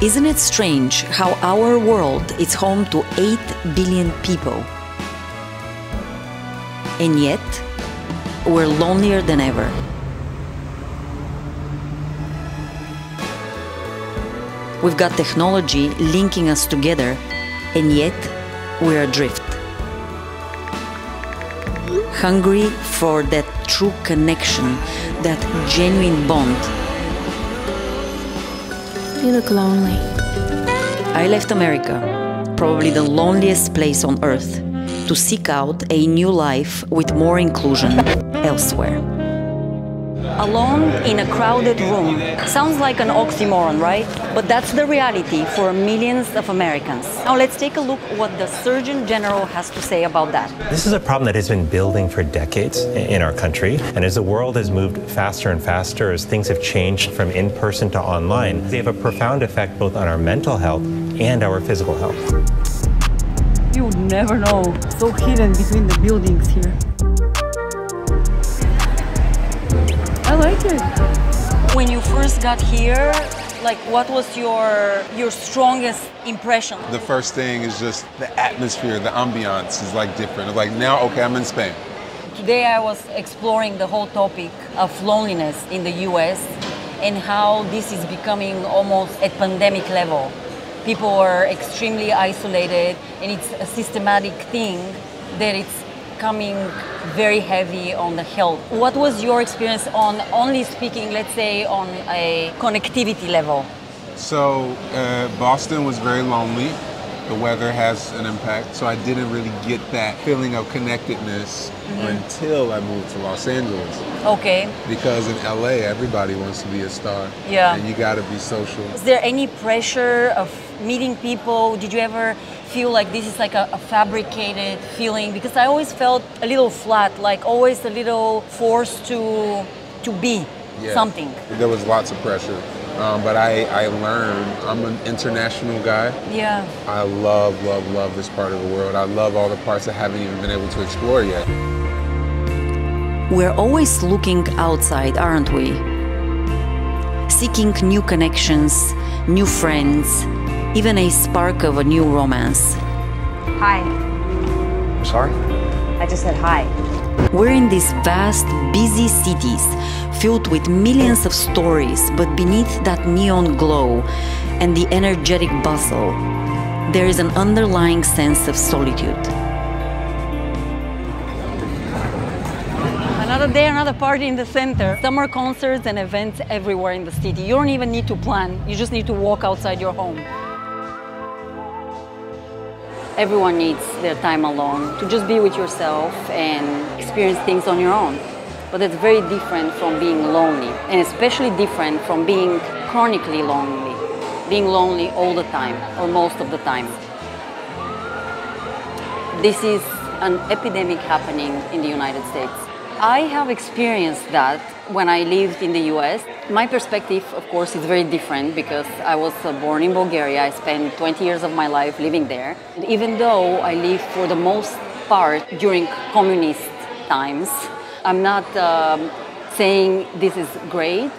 Isn't it strange how our world is home to 8 billion people? And yet, we're lonelier than ever. We've got technology linking us together, and yet we're adrift. Hungry for that true connection, that genuine bond. You look lonely. I left America, probably the loneliest place on earth, to seek out a new life with more inclusion elsewhere. Alone in a crowded room sounds like an oxymoron, right? But that's the reality for millions of Americans. Now let's take a look what the Surgeon General has to say about that. This is a problem that has been building for decades in our country. And as the world has moved faster and faster, as things have changed from in person to online, they have a profound effect both on our mental health and our physical health. You would never know. So hidden between the buildings here. I like it. When you first got here, like what was your your strongest impression? The first thing is just the atmosphere, the ambiance is like different. It's like now, okay, I'm in Spain. Today I was exploring the whole topic of loneliness in the US and how this is becoming almost at pandemic level. People are extremely isolated and it's a systematic thing that it's coming very heavy on the health. What was your experience on only speaking, let's say, on a connectivity level? So uh, Boston was very lonely. The weather has an impact, so I didn't really get that feeling of connectedness until I moved to Los Angeles. Okay. Because in LA, everybody wants to be a star. Yeah. And you got to be social. Is there any pressure of meeting people? Did you ever feel like this is like a, a fabricated feeling? Because I always felt a little flat, like always a little forced to to be Yeah. something. There was lots of pressure. Um, but I, I learned, I'm an international guy. Yeah. I love, love, love this part of the world. I love all the parts I haven't even been able to explore yet. We're always looking outside, aren't we? Seeking new connections, new friends, even a spark of a new romance. Hi. Sorry? I just said hi. We're in these vast, busy cities filled with millions of stories, but beneath that neon glow and the energetic bustle, there is an underlying sense of solitude. Another day, another party in the center. Summer concerts and events everywhere in the city. You don't even need to plan, you just need to walk outside your home. Everyone needs their time alone to just be with yourself and experience things on your own. But it's very different from being lonely, and especially different from being chronically lonely, being lonely all the time or most of the time. This is an epidemic happening in the United States. I have experienced that when I lived in the US. My perspective, of course, is very different because I was uh, born in Bulgaria. I spent 20 years of my life living there. And even though I lived for the most part during communist times, I'm not um, saying this is great,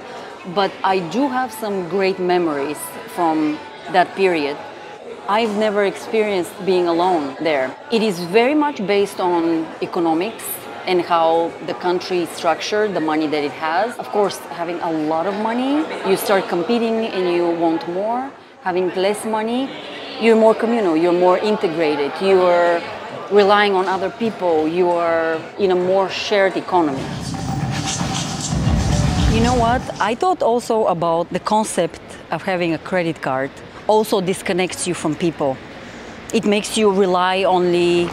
but I do have some great memories from that period. I've never experienced being alone there. It is very much based on economics and how the country is structured, the money that it has. Of course, having a lot of money, you start competing and you want more. Having less money, you're more communal, you're more integrated, you're relying on other people, you are in a more shared economy. You know what? I thought also about the concept of having a credit card also disconnects you from people. It makes you rely only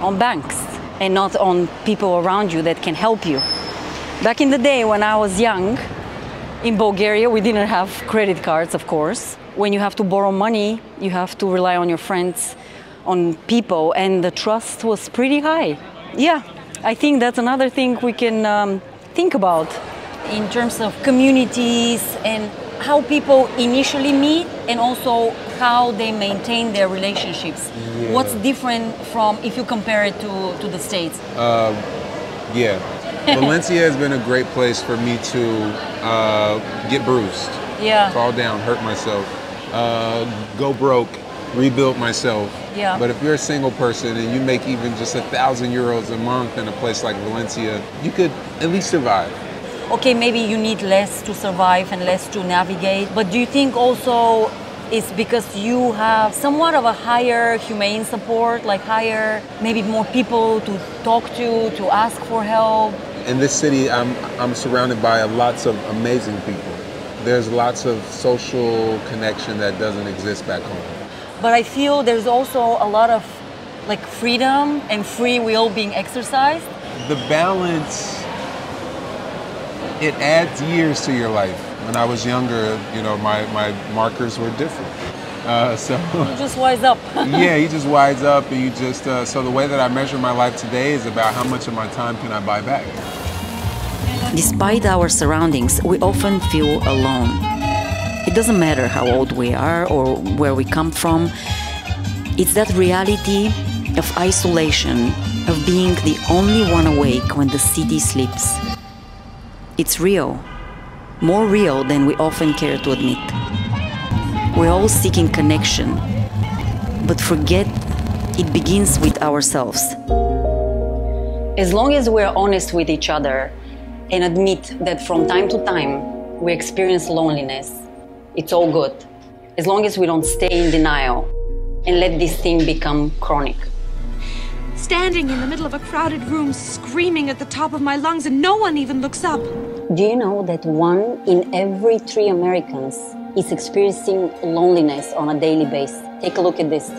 on banks and not on people around you that can help you. Back in the day when I was young, in Bulgaria, we didn't have credit cards, of course. When you have to borrow money, you have to rely on your friends, on people, and the trust was pretty high. Yeah, I think that's another thing we can um, think about in terms of communities and how people initially meet and also how they maintain their relationships. What's different from if you compare it to, to the States? Yeah. Valencia has been a great place for me to uh, get bruised, Yeah. fall down, hurt myself. uh, go broke, rebuild myself. Yeah. But if you're a single person and you make even just a thousand euros a month in a place like Valencia, you could at least survive. Okay, maybe you need less to survive and less to navigate, but do you think also it's because you have somewhat of a higher humane support, like higher, maybe more people to talk to, to ask for help? In this city, I'm, I'm surrounded by lots of amazing people. There's lots of social connection that doesn't exist back home. But I feel there's also a lot of like freedom and free will being exercised. The balance, it adds years to your life. When I was younger, you know, my, my markers were different. Uh, so You just wise up. yeah, you just wise up and you just, uh, so the way that I measure my life today is about how much of my time can I buy back. Despite our surroundings, we often feel alone. It doesn't matter how old we are or where we come from, it's that reality of isolation, of being the only one awake when the city sleeps. It's real, more real than we often care to admit. We're all seeking connection, but forget it begins with ourselves. As long as we're honest with each other and admit that from time to time we experience loneliness, it's all good. As long as we don't stay in denial and let this thing become chronic. Standing in the middle of a crowded room, screaming at the top of my lungs, and no one even looks up. Do you know that one in every three Americans is experiencing loneliness on a daily basis? Take a look at this.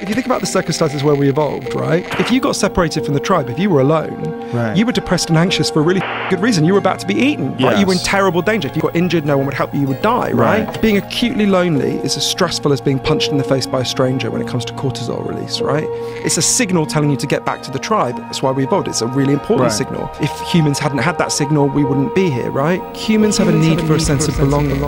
If you think about the circumstances where we evolved, right? If you got separated from the tribe, if you were alone, Right. you were depressed and anxious for a really good reason. You were about to be eaten, right? You were in terrible danger. If you got injured, no one would help you, you would die, right? Right. Being acutely lonely is as stressful as being punched in the face by a stranger when it comes to cortisol release, right? It's a signal telling you to get back to the tribe. That's why we evolved. It's a really important signal. If humans hadn't had that signal, we wouldn't be here, right? Humans have a need for a sense of belonging.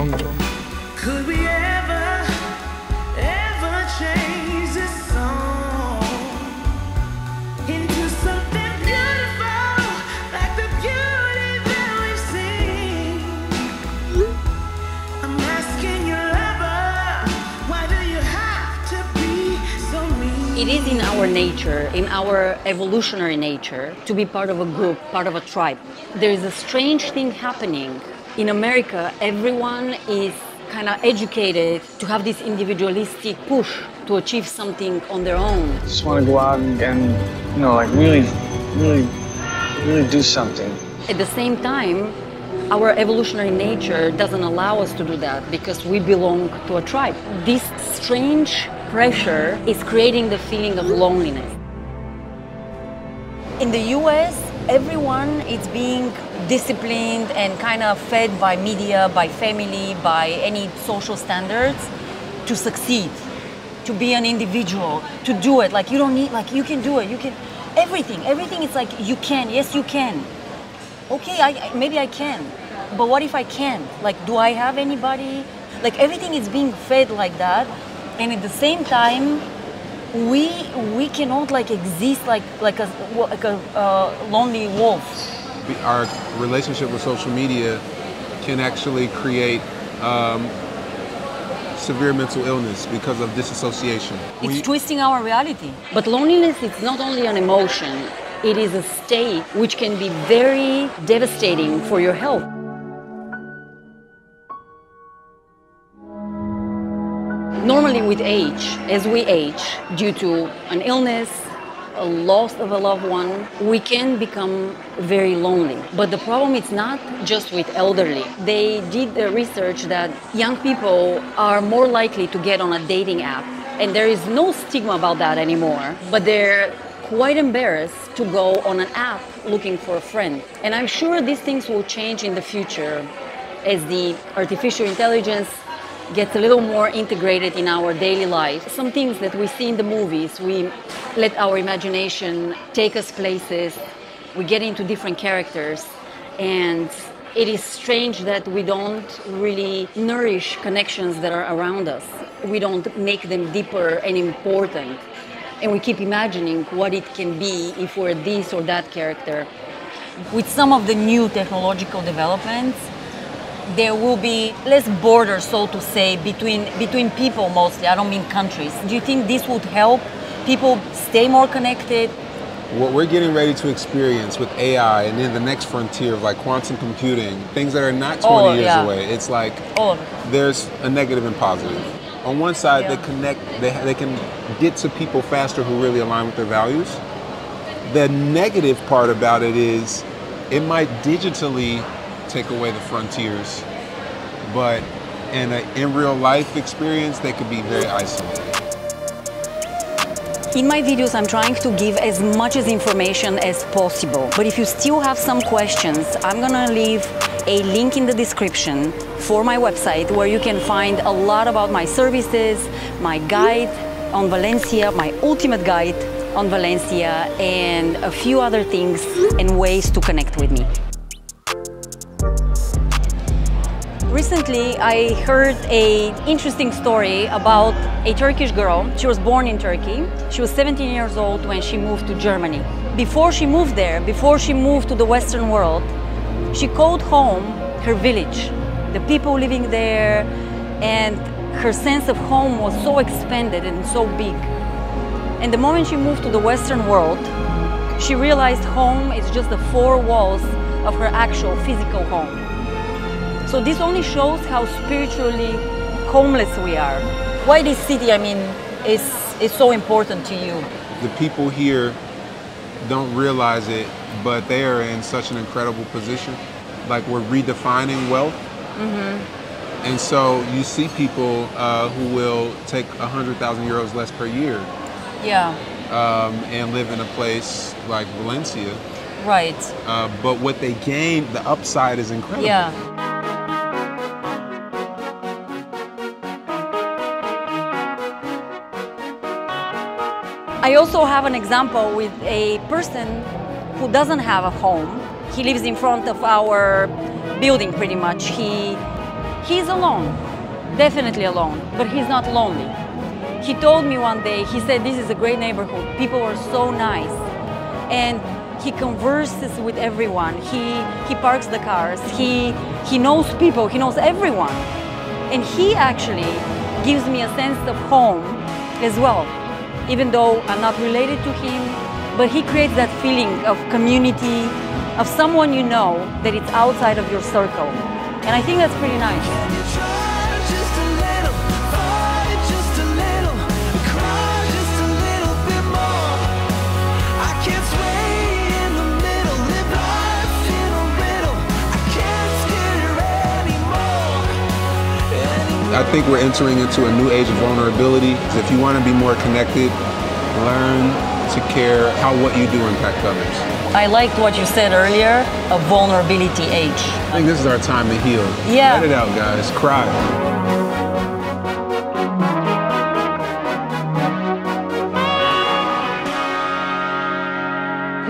It is in our nature, in our evolutionary nature, to be part of a group, part of a tribe. There is a strange thing happening. In America, everyone is kind of educated to have this individualistic push to achieve something on their own. Just want to go out and, and, you know, like really, really, really do something. At the same time, our evolutionary nature doesn't allow us to do that because we belong to a tribe. This strange pressure is creating the feeling of loneliness. In the US, everyone is being disciplined and kind of fed by media, by family, by any social standards to succeed, to be an individual, to do it. Like you don't need, like you can do it. You can, everything, everything is like you can. Yes, you can. Okay, I, maybe I can, but what if I can't? Like, do I have anybody? Like everything is being fed like that, and at the same time, we we cannot like exist like like a like a uh, lonely wolf. Our relationship with social media can actually create um, severe mental illness because of disassociation. It's We- twisting our reality. But loneliness is not only an emotion; it is a state which can be very devastating for your health. Normally, with age, as we age, due to an illness, a loss of a loved one, we can become very lonely. But the problem is not just with elderly. They did the research that young people are more likely to get on a dating app, and there is no stigma about that anymore. But they're quite embarrassed to go on an app looking for a friend. And I'm sure these things will change in the future as the artificial intelligence gets a little more integrated in our daily life. Some things that we see in the movies, we let our imagination take us places, we get into different characters, and it is strange that we don't really nourish connections that are around us. We don't make them deeper and important. And we keep imagining what it can be if we're this or that character. With some of the new technological developments, there will be less borders, so to say, between between people mostly. I don't mean countries. Do you think this would help people stay more connected? What we're getting ready to experience with AI and then the next frontier of like quantum computing, things that are not 20 Oh, years yeah. away, it's like All of it. there's a negative and positive. On one side, Yeah. they connect, they, they can get to people faster who really align with their values. The negative part about it is it might digitally take away the frontiers, but in an in real life experience, they could be very isolated. In my videos, I'm trying to give as much as information as possible. But if you still have some questions, I'm gonna leave a link in the description for my website where you can find a lot about my services, my guide on Valencia, my ultimate guide on Valencia, and a few other things and ways to connect with me. Recently, I heard a interesting story about a Turkish girl. She was born in Turkey. She was 17 years old when she moved to Germany. Before she moved there, before she moved to the Western world, she called home her village, the people living there, and her sense of home was so expanded and so big. And the moment she moved to the Western world, she realized home is just the four walls of her actual physical home. So this only shows how spiritually homeless we are. Why this city, I mean, is, is so important to you? The people here don't realize it, but they are in such an incredible position. Like we're redefining wealth. Mm-hmm. And so you see people uh, who will take 100,000 euros less per year Yeah, um, and live in a place like Valencia. right. Uh, but what they gain, the upside is incredible. Yeah. I also have an example with a person who doesn't have a home. He lives in front of our building pretty much. He he's alone. Definitely alone, but he's not lonely. He told me one day, he said this is a great neighborhood. People are so nice. And he converses with everyone. He he parks the cars. He he knows people. He knows everyone. And he actually gives me a sense of home as well. Even though I'm not related to him, but he creates that feeling of community, of someone you know that it's outside of your circle. And I think that's pretty nice. I think we're entering into a new age of vulnerability. If you want to be more connected, learn to care how what you do impact others. I liked what you said earlier, a vulnerability age. I think this is our time to heal. Yeah. Let it out, guys. Cry.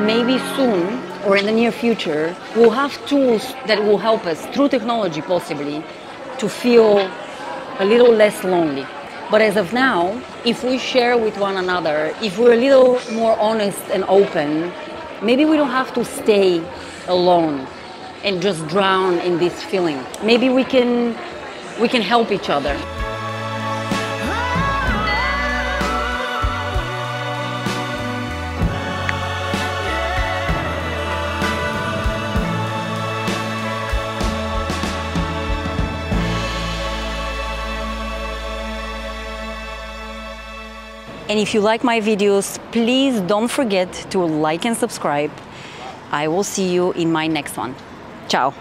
maybe soon or in the near future, we'll have tools that will help us, through technology possibly, to feel a little less lonely. But as of now, if we share with one another, if we're a little more honest and open, maybe we don't have to stay alone and just drown in this feeling. Maybe we can we can help each other. And if you like my videos, please don't forget to like and subscribe. I will see you in my next one. Ciao.